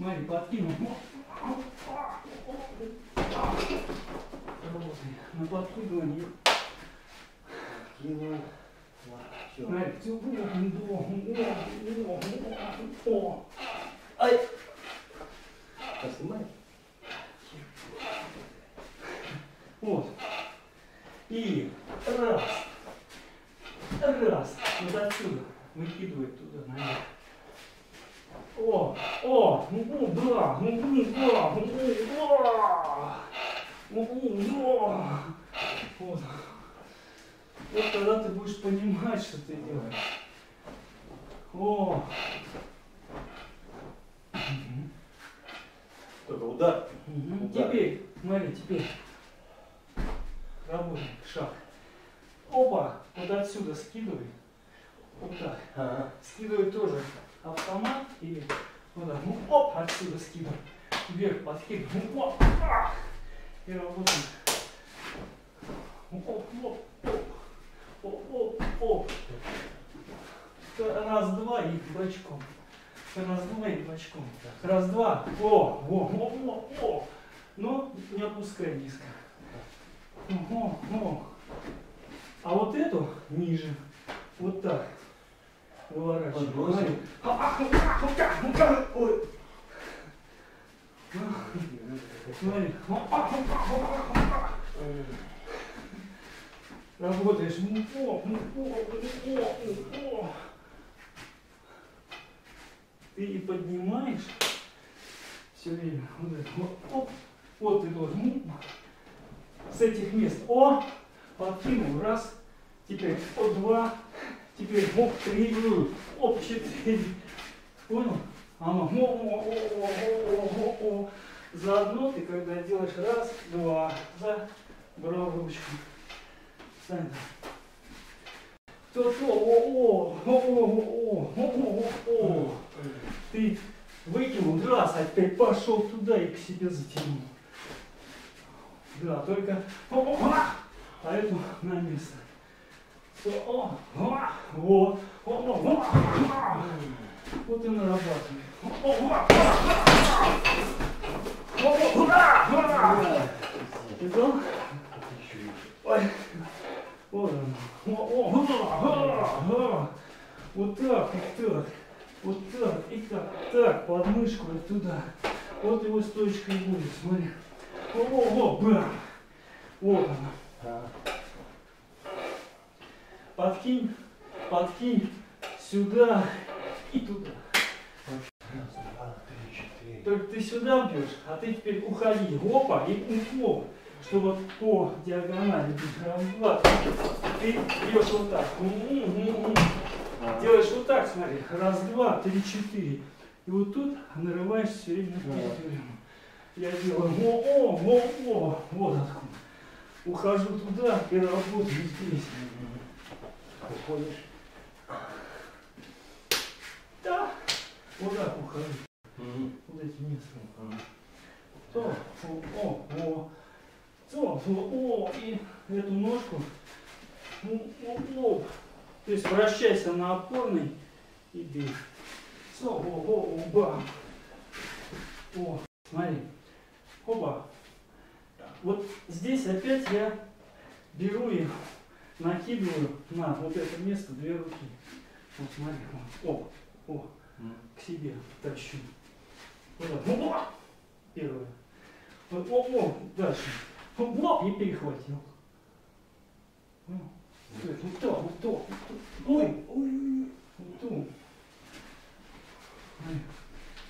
Смотри, подкинул. Работай. На подкидывание. Кинул. Смотри, все. О, Ай! Поснимай. Вот. И раз. Раз. Вот отсюда. Выкидывает туда наверх. О, о, ну, да, ну, да, ну, да. Ну, да. Вот. Вот тогда ты будешь понимать, что ты делаешь. О. Только удар. Мгм. Да. Теперь, смотри, теперь. Работаем. Шаг. Опа, вот отсюда скидывай. Вот так. Ага. Скидывай тоже автомат или вот так. Ну, оп, отсюда скидывай. Вверх подкидывай. Ну, оп, а. И работаем. Оп, оп, оп. Оп, оп, оп. Раз, два и бочком. Раз, два и бочком. Раз, два. О, о, о, о, о. Но не опускай низко. О, о. А вот эту ниже. Вот так. Уворачивай. Ну ну ну Ой. Смотри. А, Работаешь. Мухо, мухо, мухо, мухо. Ты и поднимаешь все время. Вот, это. вот, оп. вот ты должен с этих мест. О, подкинул. Раз. Теперь. О, два. Теперь оп, три. Оп, четыре. Понял? Ага. О, о, о, о, о, о, о. Заодно ты, когда делаешь раз, два, за, брал ручку. Встань. То, то, о, о, о, о, о, о, о, о. Ты выкинул раз, опять пошел туда и к себе затянул. Да, только о, о, а, а эту на место. Вот и нарабатываем. Идем. Ой. Вот так, и так. Вот так, и так. Так, подмышку вот туда. Вот его стойчка и будет, смотри. О, о, о, бам. Вот она. Подкинь, подкинь сюда и туда. Раз, два, три, четыре. Только ты сюда бьешь, а ты теперь уходи. Опа, и оп. Чтобы по диагонали. Раз, два. Ты бьешь вот так. Делаешь вот так, смотри. Раз, два, три, четыре. И вот тут нарываешь все время на перепрыгивание. Я делаю о, о, о, о, вот откуда. Ухожу туда и работаю здесь. Уходишь. Да. Вот так ухожу. Мгм. Вот этим местом. Ага. То, о, о, о. То, о, о, и эту ножку. Ну, о, о. То есть вращайся на опорный и бей. Все, о, о, о, бам. О, смотри. Оба. Вот здесь опять я беру и накидываю на вот это место две руки. Вот смотри, вот. О, о, к себе тащу. Вот так. Ну, о! Первое. О, о, дальше. Оп, и перехватил. Понял? То Вот то. Ой, ой, вот то.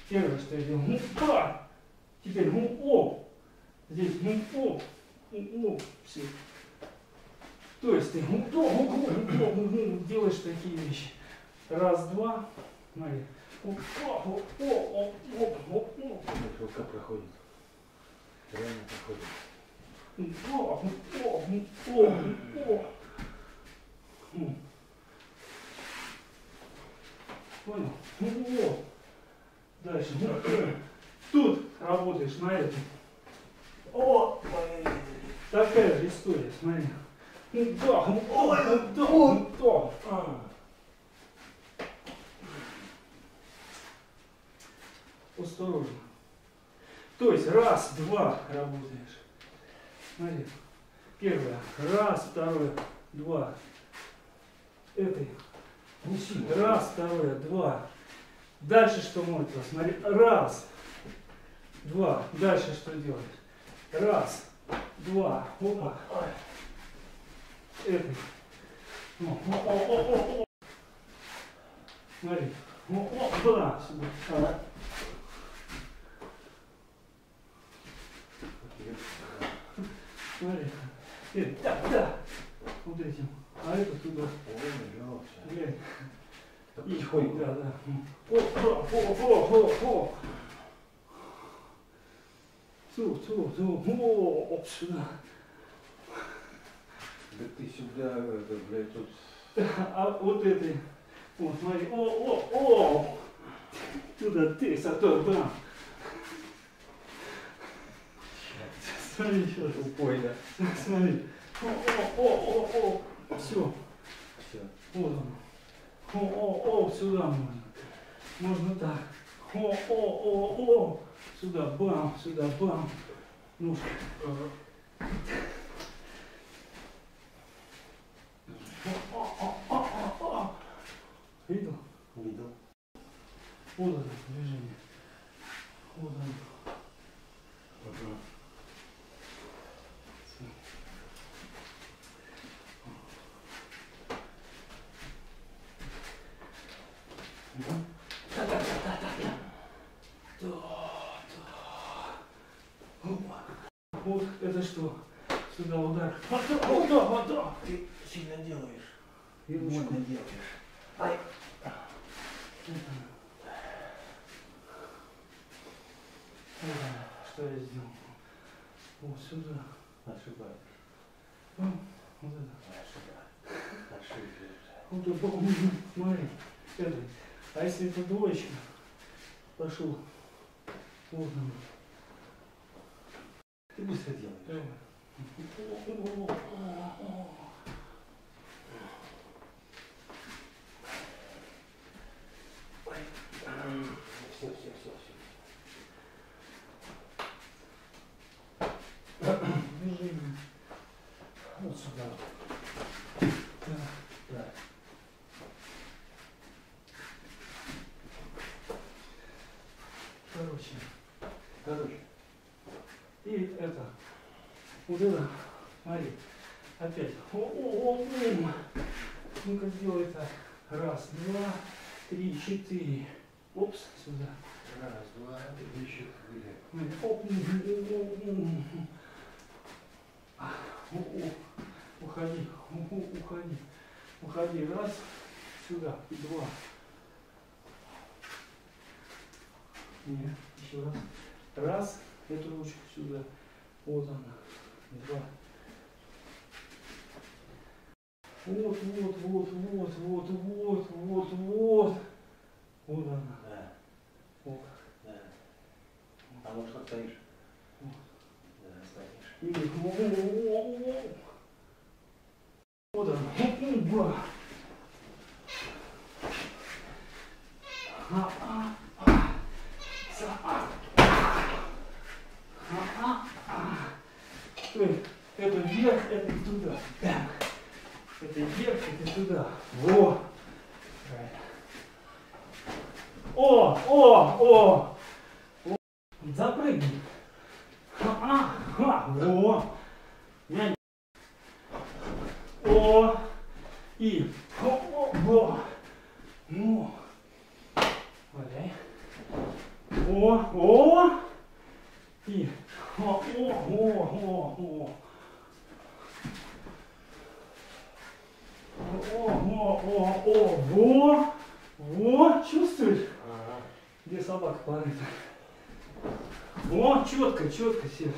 Первое, что я делал. Ну, па! Теперь, ну, о! Здесь, ну, о! Ну, о! Все. То есть ты делаешь такие вещи. Раз, два. Смотри. Опа. Рука проходит. Реально проходит. Понял? Ну, Дальше. Ну, тут работаешь на этом. О! Такая же история, смотри. Ну да, ну ой, ну да, ну да. А. осторожно. То есть раз, два работаешь. Смотри. Первое. Раз, второе, два. Этой. Раз, второе, два. Дальше что может Смотри. Раз, два. Дальше что делаешь? Раз, два. Опа. Этой. О, о, о, о, о, о. Смотри. О, о, туда, сюда. Ага. Смотри. Э, да, да. Вот этим. А это туда. Ой, нажался. Глянь. Так ты сюда, это, блядь, тут... А вот этой. Вот, смотри. О, о, о. Туда ты, сато, да. Смотри сейчас. Тупой, да. Смотри. О, о, о, о, о. Все. Все. Вот он. О, о, о, сюда можно. Можно так. О, о, о, о. Сюда, бам, сюда, бам. Ножка. О, о, о, о, о, о. Видел? Видел. Вот это движение. Вот оно. Ага. Вот это что? Сюда удар. Вот да, вот да, вот да. Ты сильно делаешь. И. Больно делаешь. Ай. Вот оно, Что я сделал? Вот сюда. Ошибаешь. Бам. Вот это. Ошибаешься. Вот это. бам. Смотри. Это. А если это двоечка? Пошел. Вот он. Ты быстро делаешь. Давай. Все, все, все, все. Движение. Вот сюда. Да. Да. Короче. Короче. И это. Вот это. Смотри. Опять. О, о, о, бум. Ну-ка сделай так. Раз, два, три, четыре. Опс, сюда. Раз, два, три, четыре. Оп, м, м, м, м, м. А, о, о. Уходи, уходи. Уходи. Раз, сюда. И два. Нет, еще раз. Раз, эту ручку сюда. Вот она. Два. Вот, вот, вот, вот, вот, вот, вот, вот. Вот она. Да, Вот. да. А может отстоишь? Вот. Да, отстоишь. Или во, во, во, во. Вот она. Оба. А, а, а. За, а. А, а, а. То есть это вверх, это туда. Бам. Это вверх, это туда. Во. Правильно. О, о, о. О. Запрыгни. А, а, во. Мянь. О. И. О, о, во. Ну. Валяй. О, о. И. О, о, о, о, о. О, о, о, о, во, во, чувствуешь, Ага. где собака порыта? О, четко, четко, Серж.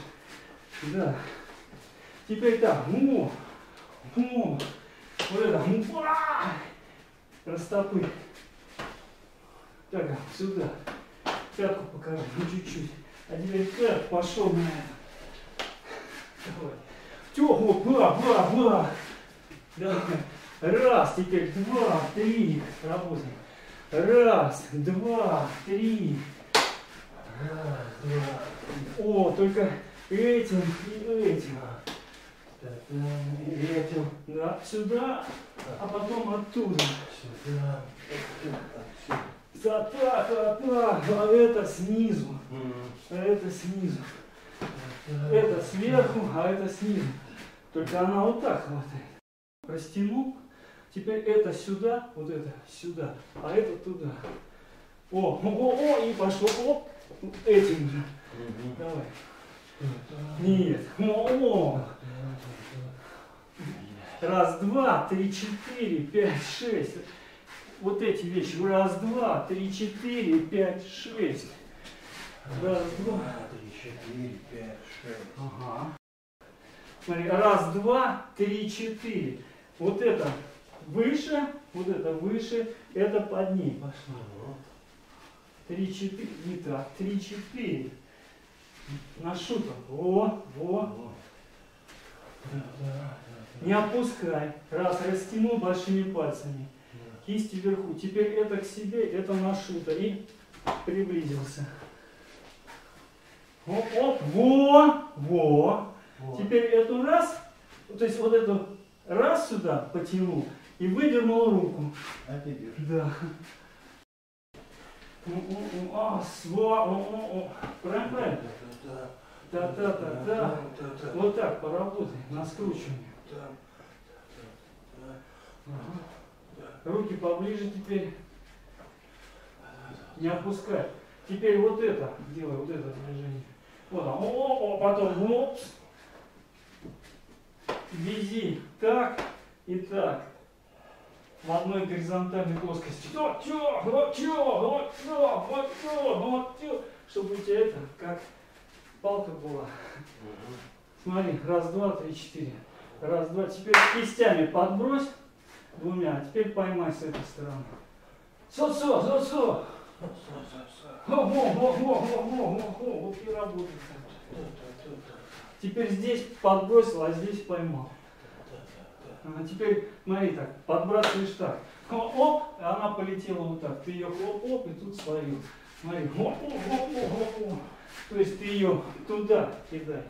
Да. Теперь так, о, о, вот это, растопы. Так, сюда. Пятку покажи, ну чуть-чуть. А теперь как пошел на. Давай. Тёху, ба, ба, ба. Давай. Раз, теперь два, три. Работаем. Раз, два, три. О, только этим и этим. Этим. Да, сюда, а потом оттуда. Сюда. Да, так, так, так, а это снизу, а это снизу. Это сверху, а это снизу. Только она вот так хватает. Растянул. Теперь это сюда, вот это сюда, а это туда. О, о, о, и пошло, оп, этим же. Давай. Нет. О, о. Раз, два, три, четыре, пять, шесть. Вот эти вещи. Раз, два, три, четыре, пять, шесть. Раз, два. три, четыре, пять, шесть. Ага. Смотри, раз, два, три, четыре. Вот это выше, вот это выше, это под ней пошло. Три, четыре, не так, три, четыре. На шутом. Во, во. Не опускай. Раз, растянул большими пальцами. Кисти вверху. Теперь это к себе, это на шута. И приблизился. Оп, оп, во, во. Теперь эту раз, то есть вот эту раз сюда потянул и выдернул руку. А теперь? Да. А. Правильно? Та-та-та-та. Вот так поработай, на скручивание. Руки поближе теперь. Не опускай. Теперь вот это делай, вот это движение. Вот оно. О, потом опс. Вези так и так. В одной горизонтальной плоскости. Вот, чё, вот, чё, вот, чё, вот, чё, вот, чё. Чтобы у тебя это, как палка была. Смотри, раз, два, три, четыре. Раз, два. Теперь кистями подбрось двумя. А теперь поймай с этой стороны. Со, со, со, со. Во, во, во, во, во, во, во, во. Вот и работает. Теперь здесь подбросил, а здесь поймал. А теперь, смотри так, подбрасываешь так. Оп, и она полетела вот так. Ты ее хлоп-оп, и тут словил. Смотри, оп, оп, оп, оп, оп. То есть ты ее туда кидай,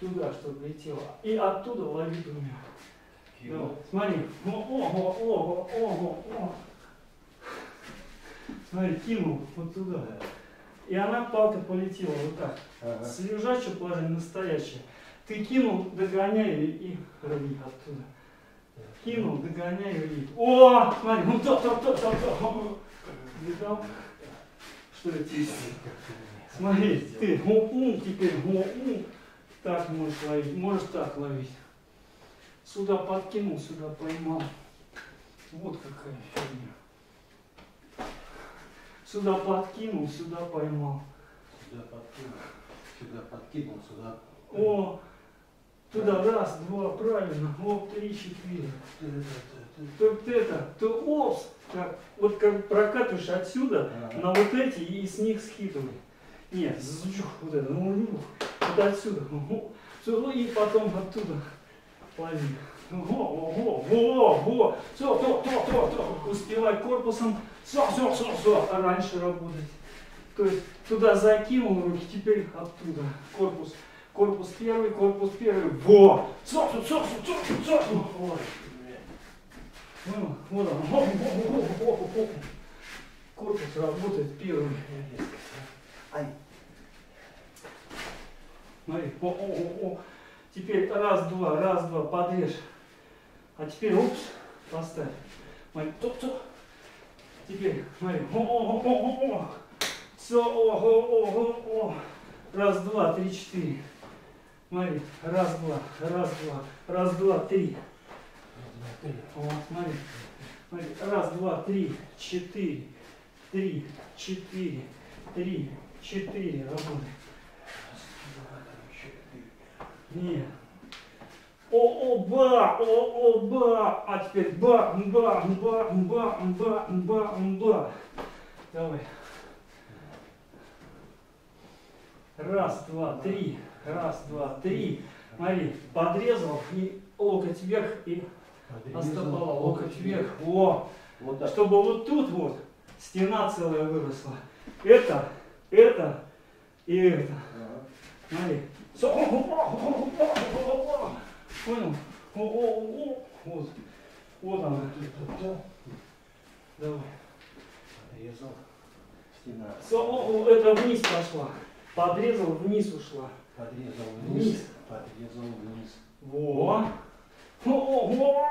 туда, чтобы летела. И оттуда лови двумя. Давай, смотри, о, о, о, о, о, о. Смотри, кинул вот туда. И она палка полетела вот так. С лежачего положения настоящее. Ты кинул, догоняй и, рви оттуда. Кинул, догоняй и рви. О, смотри, ну то, то, то, то, то. Видал? Что это? Смотри, ты ум теперь ум так можешь ловить, можешь так ловить. Сюда подкинул, сюда поймал. Вот какая фигня. Сюда подкинул, сюда поймал. Сюда подкинул, сюда подкинул, сюда. О, туда раз, два, правильно. Оп, три, четыре. Только это, то опс, как, вот как прокатываешь отсюда Ага. на вот эти и с них скидывай. Нет, вот это, ну, ну, вот отсюда. ну, всё, ну, и потом оттуда лови. Во, во, во, во, во. Все, то, то, то, то. Успевай корпусом. Все, все, все, все. Раньше работать. То есть туда закинул руки, теперь оттуда. Корпус. Корпус первый, корпус первый. Во! Все, все, все, все, все, все. Вот. Ну, вот он. Во, во, во, во, во. Корпус работает первый. Ай. Смотри, о, о, о, о. Теперь раз, два, раз, два, подрежь. А теперь, упс, поставь. Смотри, топ, топ. Теперь, смотри, о, о, о, о, о. Все, о, о, о, о, о. Раз, два, три, четыре. Смотри, раз, два, раз, два, раз, два, три. Вот, смотри. Смотри, раз, два, три, четыре, три, четыре, три, четыре, работай. Нет. О, о, ба, о, о, ба. А теперь ба, ба, ба, ба, ба, ба, ба. Давай. Раз, два, три. Раз, два, три. Смотри, подрезал и локоть вверх и остопала локоть вверх. О, Вот так. чтобы вот тут вот стена целая выросла. Это, это И это. Смотри. Понял? О, о, о, Вот. Вот она. Давай. Резал. Стена. Со- о, о, это вниз пошла. Подрезал, вниз ушла. Подрезал Вниз. вниз. Подрезал вниз. Во. О, о, о.